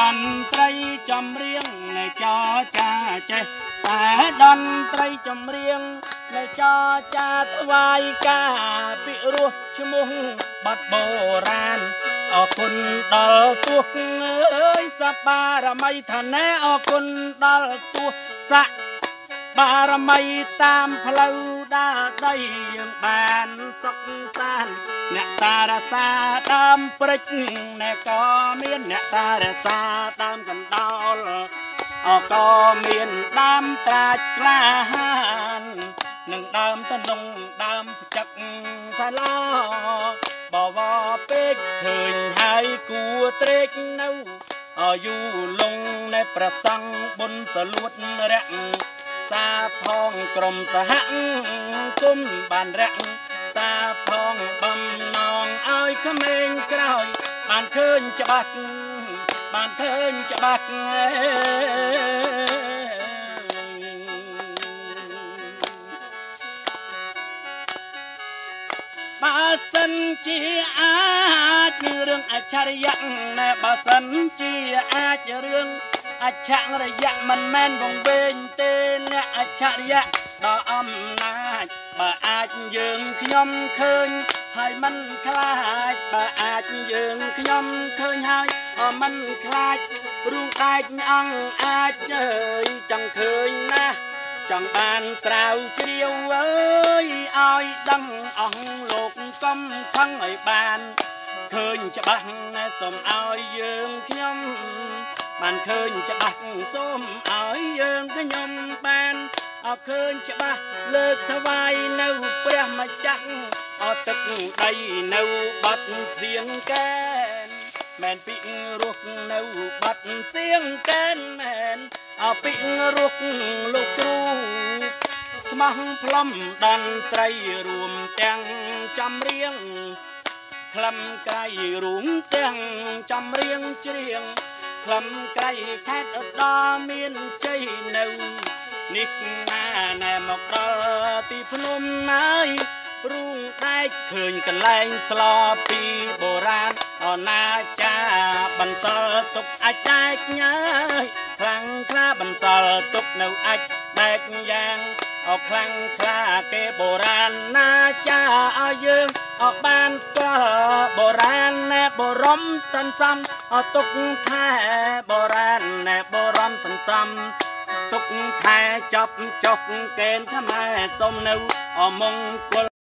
តន្ត្រីចម្រៀងនៃចរចាចេះតែតន្ត្រីចម្រៀងនៃចរចាថ្វាយការពិរោះឈ្មោះបាត់បុរាណអរគុណដល់ទួអើយសបារមីឋានៈអរគុណដល់ទួស័កបារមីតាមផ្លូវ ដើរដីយើងបានសុខសាន្តអ្នកតារសាដើមព្រិចអ្នកក៏មានអ្នកតារសាដើមកណ្ដោលអក៏មានដើមត្រាចក្លាហាននឹងដើមតំណងដើមចឹកសាឡោបវពេកឃើញហើយគួត្រេកនៅអយូលងនៃប្រសង់បុណ្យសលួតរៈ សាផងក្រុមសហគមន៍បានរៈសាផងបំណងឲ្យក្មេងក្រោយ បានឃើញច្បាស់បានឃើញច្បាស់បើសិនជាអាចរឿងអច្ឆរិយៈណែបើសិនជាអាចរឿងអច្ឆរិយៈមិនមែនវងវែងទេអ្នកអ ច្ឆរិយៈដល់អំណាចបើអាចយើងខ្ញុំឃើញហើយមិនខ្លាចបើអាចយើងខ្ញុំឃើញហើយអមិនខ្លាចរូងដែកអង្គអាចអើយចង់ឃើញណាស់ចង់បានស្រាវជ្រាវអើយឲ្យដឹងអស់លោកកុំខឹងឲ្យបានឃើញច្បាស់សូមឲ្យយើងខ្ញុំបានឃើញច្បាស់សូមឲ្យយើងខ្ញុំបាន អឃើញច្បាស់លើកថ្វាយនៅព្រះម្ចាស់អទឹកដីនៅបាត់សៀងកែនមែនពីរស់នៅបាត់សៀងកែនមែនអពីរស់លោកគ្រូស្មោះផ្លំតន្ត្រីរួមទាំងចម្រៀងក្លំក្រៃរួមទាំងចម្រៀងច្រៀងក្លំក្រៃខេត្តឧត្តរមានជ័យនៅ នេះណាណែមកដល់ទីភ្នំហើយរូងដែកឃើញកន្លែងស្លពីបុរាណអណាចាបន្សល់ទុកអាចដែកញ៉ើយខ្លាំងខ្លាបន្សល់ទុកនៅអាចដែកយ៉ាងអខ្លាំងខ្លាគេបុរាណណាចាឲ្យយើងអបានស្គាល់បុរាណណែបរមសន្សំអទុកថែបុរាណណែបរមសន្សំ ទុកថែចប់ចុះកេនខ្មែរសុំនៅអមង្គល